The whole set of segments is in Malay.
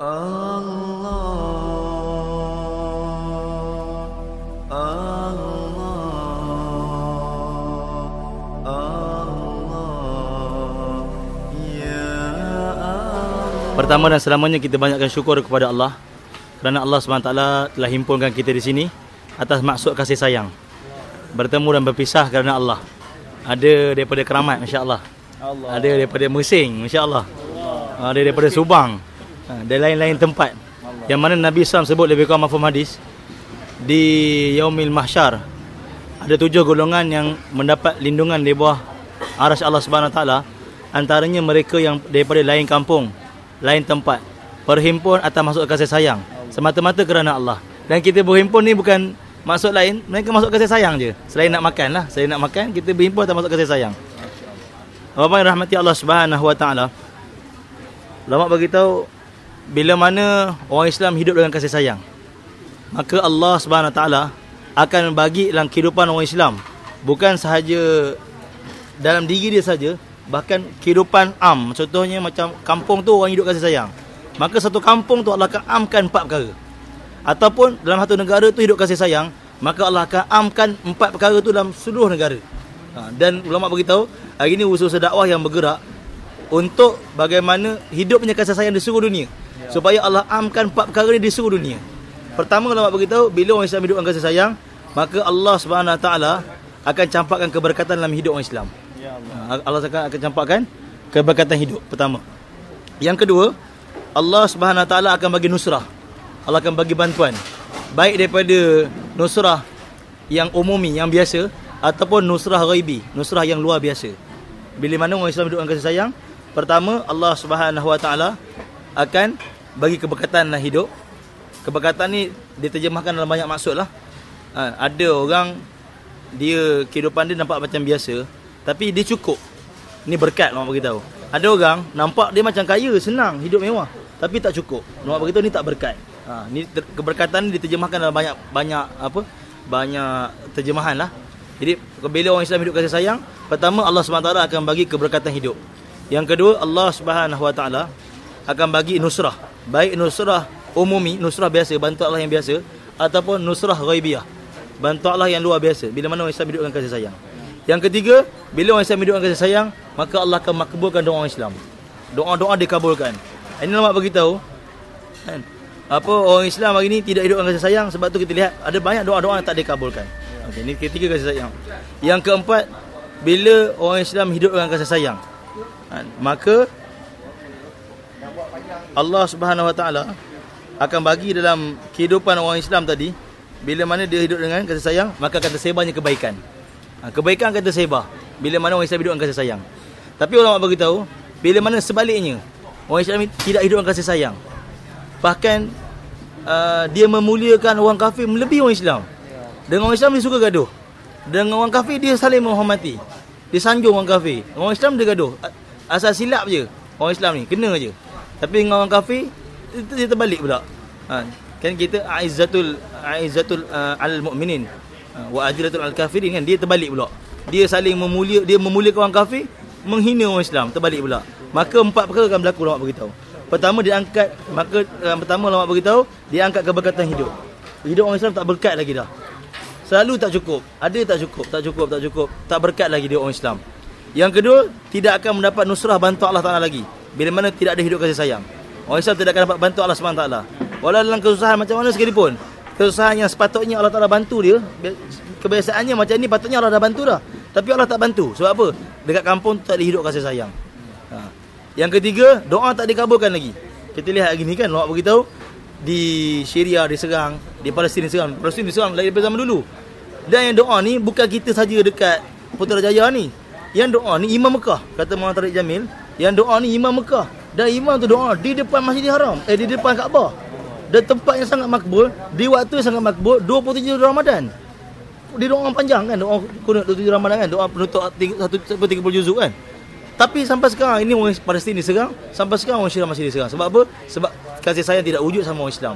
Pertama dan selamanya kita banyakkan syukur kepada Allah kerana Allah SWT telah himpunkan kita di sini atas maksud kasih sayang. Bertemu dan berpisah kerana Allah. Ada daripada Keramat masya-Allah. Ada daripada Mesing masya-Allah. Ada daripada Subang. Ha, dan lain-lain tempat. Yang mana Nabi SAW sebut lebih kurang mafhum hadis. Di Yaumil Mahsyar ada tujuh golongan yang mendapat lindungan di bawah arasy Allah Subhanahu taala. Antaranya mereka yang daripada lain kampung lain tempat. Berhimpun atas masuk kasih sayang. Semata-mata kerana Allah. Dan kita berhimpun ni bukan maksud lain mereka masuk kasih sayang je. Selain nak makan lah. Saya nak makan kita berhimpun atas masuk kasih sayang. Apa yang rahmati Allah Subhanahu wa taala. Lama bagi tahu bila mana orang Islam hidup dengan kasih sayang maka Allah Subhanahu taala akan bagi dalam kehidupan orang Islam bukan sahaja dalam diri dia saja bahkan kehidupan am. Contohnya macam kampung tu orang hidup kasih sayang. Maka satu kampung tu Allah akan amkan empat perkara. Ataupun dalam satu negara tu hidup kasih sayang maka Allah akan amkan empat perkara tu dalam seluruh negara. Ha, dan ulama beritahu hari ini usaha dakwah yang bergerak untuk bagaimana hidupnya kasih sayang di seluruh dunia supaya Allah amkan empat perkara ni di seluruh dunia pertama ulama beritahu bila orang Islam hidup dengan kasih sayang maka Allah Subhanahu Wa Taala akan campakkan keberkatan dalam hidup orang Islam Ya Allah. Allah akan akan campakkan keberkatan hidup pertama. Yang kedua, Allah Subhanahu taala akan bagi nusrah. Allah akan bagi bantuan. Baik daripada nusrah yang umumi, yang biasa ataupun nusrah ghaibi, nusrah yang luar biasa. Bila mana orang Islam hidup dengan kasih sayang, pertama Allah Subhanahu wa taala akan bagi keberkatan dalam hidup. Keberkatan ni diterjemahkan dalam banyak maksud lah. Ha, ada orang dia kehidupan dia nampak macam biasa tapi dia cukup. Ni berkat orang beritahu. Ada orang nampak dia macam kaya, senang, hidup mewah, tapi tak cukup. Orang beritahu ni tak berkat. Ha, ni ter, keberkatan ni diterjemahkan dalam banyak banyak apa? Banyak terjemahan lah. Jadi bila orang Islam hidup kasih sayang, pertama Allah SWT akan bagi keberkatan hidup. Yang kedua Allah Subhanahu Wa Taala akan bagi nusrah. Baik nusrah umumi, nusrah biasa, bantu Allah yang biasa ataupun nusrah ghaibiyah. Bantu Allah yang luar biasa bila mana orang Islam hidup dengan kasih sayang. Yang ketiga, bila orang Islam hidup dengan kasih sayang, maka Allah akan makbulkan doa orang Islam. Doa-doa dikabulkan. Ini nama bagi tahu. Kan? Apa orang Islam hari ini tidak hidup dengan kasih sayang sebab tu kita lihat ada banyak doa-doa yang tak dikabulkan. Okey, ini ketiga kasih sayang. Yang keempat, bila orang Islam hidup dengan kasih sayang, kan? maka Allah Subhanahu Wa Taala akan bagi dalam kehidupan orang Islam tadi bila mana dia hidup dengan kasih sayang maka akan tersebarnya kebaikan Ha, kebaikan akan tersebar bila mana orang Islam hidup dengan kasih sayang. Tapi ulama beritahu, bila mana sebaliknya, orang Islam tidak hidup dengan kasih sayang. Bahkan uh, dia memuliakan orang kafir melebihi orang Islam. Dengan orang Islam dia suka gaduh. Dengan orang kafir dia saling menghormati. Dia sanjung orang kafir. Orang Islam dia gaduh. Asal silap je orang Islam ni, kena je. Tapi dengan orang kafir itu dia terbalik pula. Ha, kan kita aizzatul aizzatul uh, al mu'minin Ha, wa ajratul al kafirin kan dia terbalik pula. Dia saling memulia dia memuliakan orang kafir menghina orang Islam terbalik pula. Maka empat perkara akan berlaku ulama beritahu. Pertama dia angkat maka uh, pertama ulama beritahu dia angkat keberkatan hidup. Hidup orang Islam tak berkat lagi dah. Selalu tak cukup. Ada tak cukup tak cukup tak cukup. Tak berkat lagi dia orang Islam. Yang kedua tidak akan mendapat nusrah bantu Allah Taala lagi bila mana tidak ada hidup kasih sayang. Orang Islam tidak akan dapat bantu Allah Taala. Walau dalam kesusahan macam mana sekalipun. Kesusahan yang sepatutnya Allah Taala bantu dia kebiasaannya macam ni patutnya Allah dah bantu dah. Tapi Allah tak bantu. Sebab apa? Dekat kampung tak ada hidup kasih sayang. Ha. yang ketiga doa tak dikabulkan lagi. Kita lihat lagi ni kan Allah beritahu di Syria diserang di Palestin diserang Palestin diserang dari zaman dulu. Dan yang doa ni bukan kita saja dekat Putrajaya ni. Yang doa ni Imam Mekah kata Muhammad Tariq Jamil yang doa ni Imam Mekah. Dan imam tu doa di depan Masjidil Haram. Eh di depan Kaabah. Dan tempat yang sangat makbul di waktu yang sangat makbul 27 Ramadan. Di doa panjang kan? Doa kunut 27 Ramadan kan? Doa penutup 1 30 juzuk kan? Tapi sampai sekarang ini orang Palestin diserang. Sampai sekarang orang Syiah masih diserang. Sebab apa? Sebab kasih sayang tidak wujud sama orang Islam.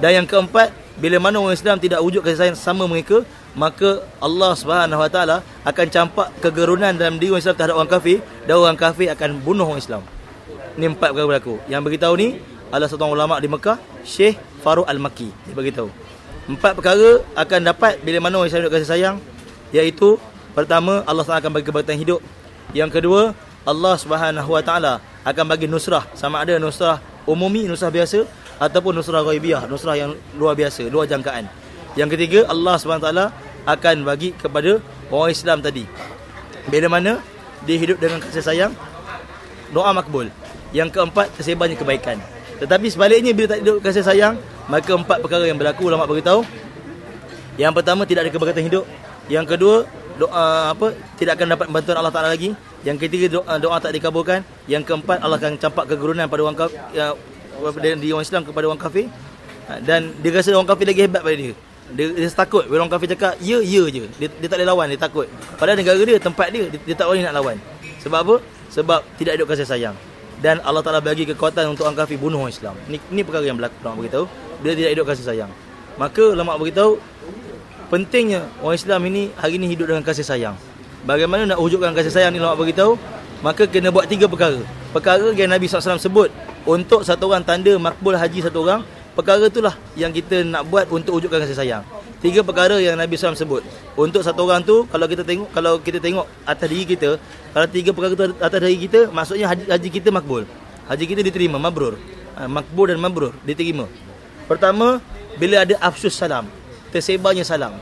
Dan yang keempat bila mana orang Islam tidak wujud kasih sayang sama mereka maka Allah Subhanahu Wa Taala akan campak kegerunan dalam diri orang Islam terhadap orang kafir dan orang kafir akan bunuh orang Islam ni empat perkara berlaku yang beritahu ni adalah seorang ulama di Mekah, Syekh Faruq Al-Makki. Dia beritahu. Empat perkara akan dapat bila mana orang Islam hidup kasih sayang iaitu pertama Allah Taala akan bagi kebaikan hidup. Yang kedua, Allah Subhanahu Wa Taala akan bagi nusrah sama ada nusrah umumi, nusrah biasa ataupun nusrah ghaibiyah, nusrah yang luar biasa, luar jangkaan. Yang ketiga, Allah Taala akan bagi kepada orang Islam tadi. Bila mana dia hidup dengan kasih sayang, doa makbul. Yang keempat, tersebarnya kebaikan. Tetapi sebaliknya bila tak hidup kasih sayang, maka empat perkara yang berlaku ulama beritahu. Yang pertama tidak ada keberkatan hidup. Yang kedua doa apa tidak akan dapat bantuan Allah Taala lagi. Yang ketiga doa, doa tak dikabulkan. Yang keempat Allah akan campak kegerunan pada orang kafir ya, di orang Islam kepada orang kafir. Ha, dan dia rasa orang kafir lagi hebat pada dia. Dia, dia takut bila orang kafir cakap ya ya je. Dia, dia tak boleh lawan, dia takut. Padahal negara dia, tempat dia, dia, dia tak boleh nak lawan. Sebab apa? Sebab tidak ada kasih sayang. Dan Allah Taala bagi kekuatan untuk orang kafir bunuh orang Islam. Ini ini perkara yang berlaku ulama beritahu. Dia tidak hidup kasih sayang. Maka ulama beritahu pentingnya orang Islam ini hari ini hidup dengan kasih sayang. Bagaimana nak wujudkan kasih sayang ni ulama beritahu? Maka kena buat tiga perkara. Perkara yang Nabi SAW sebut untuk satu orang tanda makbul haji satu orang, perkara itulah yang kita nak buat untuk wujudkan kasih sayang. Tiga perkara yang Nabi SAW sebut. Untuk satu orang tu kalau kita tengok kalau kita tengok atas diri kita, kalau tiga perkara tu atas diri kita, maksudnya haji, haji kita makbul. Haji kita diterima, mabrur. Ha, makbul dan mabrur diterima. Pertama, bila ada afsus salam, tersebarnya salam.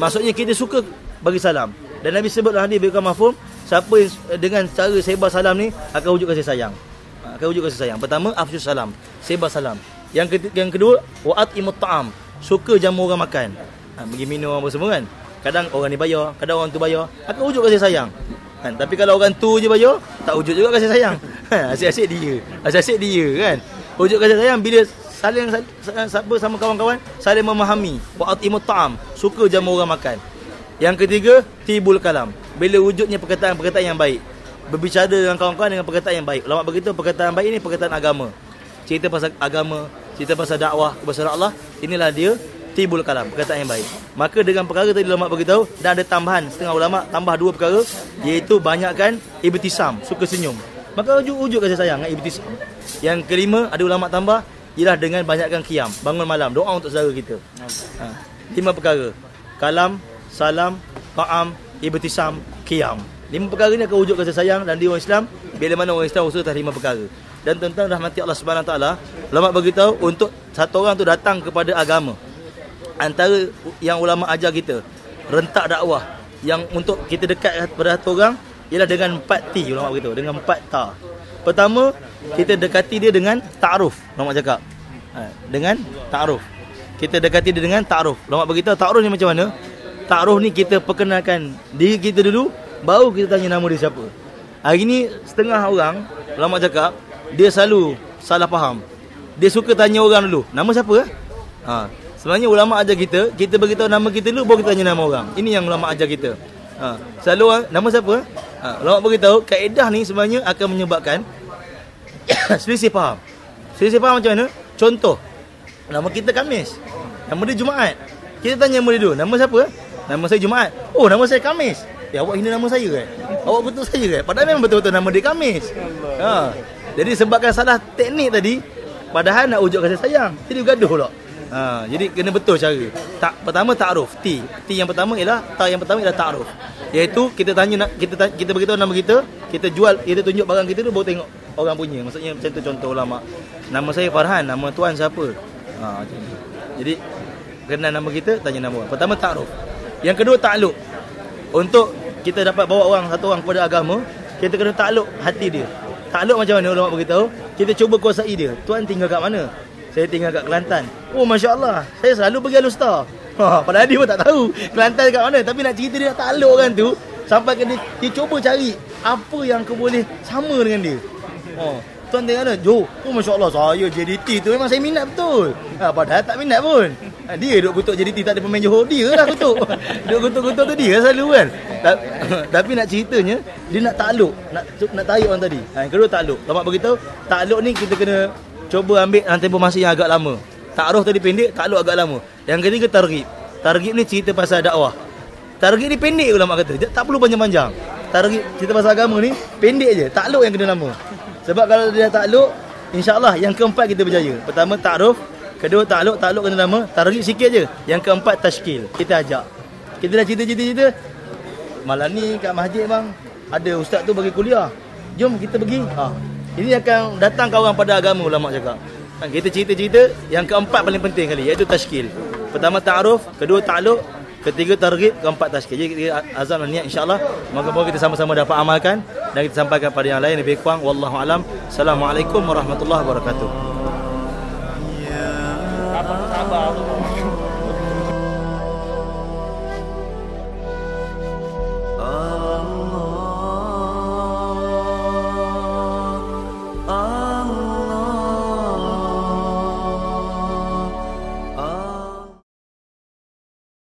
Maksudnya kita suka bagi salam. Dan Nabi sebut dalam hadis bukan mafhum, siapa yang dengan cara sebar salam ni akan wujud kasih sayang. Ha, akan wujud kasih sayang. Pertama, afsus salam, sebar salam. Yang kedua, yang kedua wa'at imut ta'am suka jamu orang makan. Ha, pergi minum apa semua kan. Kadang orang ni bayar, kadang orang tu bayar. Akan wujud kasih sayang. Kan? Tapi kalau orang tu je bayar, tak wujud juga kasih sayang. Ha, asyik-asyik dia. Asyik-asyik dia kan. Wujud kasih sayang bila saling siapa sama kawan-kawan saling memahami wa atimut ta'am suka jamu orang makan yang ketiga tibul kalam bila wujudnya perkataan-perkataan yang baik berbicara dengan kawan-kawan dengan perkataan yang baik ulama begitu perkataan baik ini perkataan agama cerita pasal agama cerita pasal dakwah kepada Allah inilah dia tibul kalam perkataan yang baik. Maka dengan perkara tadi ulama beritahu dan ada tambahan setengah ulama tambah dua perkara iaitu banyakkan ibtisam suka senyum. Maka ujuk-ujuk kasih sayang dengan ibtisam. Yang kelima ada ulama tambah ialah dengan banyakkan qiyam bangun malam doa untuk saudara kita. Ha. lima perkara. Kalam salam ta'am ibtisam qiyam. Lima perkara ni akan wujud kasih sayang dan di orang Islam bila mana orang Islam usaha atas lima perkara dan tentang rahmati Allah Subhanahu taala ulama beritahu untuk satu orang tu datang kepada agama. Antara yang ulama ajar kita rentak dakwah. Yang untuk kita dekat kepada satu orang ialah dengan empat T ulama beritahu. Dengan empat ta pertama kita dekati dia dengan ta'aruf ulama cakap. Ha, dengan ta'aruf. Kita dekati dia dengan ta'aruf. Ulama beritahu ta'aruf ni macam mana? Ta'aruf ni kita perkenalkan diri kita dulu baru kita tanya nama dia siapa. Hari ni setengah orang ulama cakap dia selalu salah faham. Dia suka tanya orang dulu, nama siapa? Ha. Sebenarnya ulama ajar kita, kita beritahu nama kita dulu baru kita tanya nama orang. Ini yang ulama ajar kita. Ha. Selalu nama siapa? Ha. Ulama beritahu kaedah ni sebenarnya akan menyebabkan selisih faham. Selisih faham macam mana? Contoh, nama kita Kamis. Nama dia Jumaat. Kita tanya nama dia dulu, nama siapa? Nama saya Jumaat. Oh, nama saya Kamis. Ya, awak hina nama saya kan? Awak betul saya kan? Padahal memang betul-betul nama dia Kamis. Ha. Jadi sebabkan salah teknik tadi Padahal nak wujud kasih sayang Jadi gaduh pula. Ha, Jadi kena betul cara. Tak, Pertama ta'aruf T. T yang pertama ialah Ta yang pertama ialah ta'aruf Iaitu kita tanya nak kita kita beritahu nama kita Kita jual Kita tunjuk barang kita tu Baru tengok orang punya. Maksudnya macam tu contoh ulama. Nama saya Farhan Nama tuan siapa? Ha, Jadi Kenal nama kita Tanya nama orang. Pertama ta'aruf Yang kedua ta'aluk Untuk kita dapat bawa orang Satu orang kepada agama Kita kena ta'aluk hati dia Takluk macam mana ulama beritahu? Kita cuba kuasai dia. Tuan tinggal kat mana? Saya tinggal kat Kelantan. Oh Masya Allah. Saya selalu pergi Alustar. Ha, padahal dia pun tak tahu Kelantan kat mana. Tapi nak cerita dia nak takluk kan tu. Sampai dia, dia cuba cari apa yang kau boleh sama dengan dia. Oh, tuan tengok mana? Jo. Oh Masya Allah. Saya JDT tu memang saya minat betul. Ha, padahal tak minat pun. Ha, dia duduk kutuk JDT tak ada pemain Johor. Dia lah kutuk. duduk kutuk-kutuk tu dia selalu kan. Tapi nak ceritanya dia nak takluk, nak nak tarik orang tadi. Ha, yang kedua takluk. Lama beritahu, takluk ni kita kena cuba ambil dalam tempoh masa yang agak lama. Takruf tadi pendek, takluk agak lama. Yang ketiga targhib. Targhib ni cerita pasal dakwah. Targhib ni pendek ulama kata. Dia tak perlu panjang-panjang. Targhib cerita pasal agama ni pendek je. Takluk yang kena lama. Sebab kalau dia takluk, InsyaAllah yang keempat kita berjaya. Pertama ta'aruf, kedua ta'aluk, ta'aluk kena nama, targib sikit je. Yang keempat tashkil. Kita ajak. Kita dah cerita-cerita-cerita. Malam ni kat masjid bang, ada ustaz tu bagi kuliah. Jom kita pergi. Ha. Ini akan datang kawan pada agama ulama cakap. Ha, kita cerita-cerita yang keempat paling penting kali iaitu tashkil. Pertama ta'aruf, kedua ta'aluk, ketiga targib, keempat tashkil. Jadi kita azam dan niat insya-Allah moga-moga kita sama-sama dapat amalkan dan kita sampaikan pada yang lain lebih kurang wallahu alam. Assalamualaikum warahmatullahi wabarakatuh.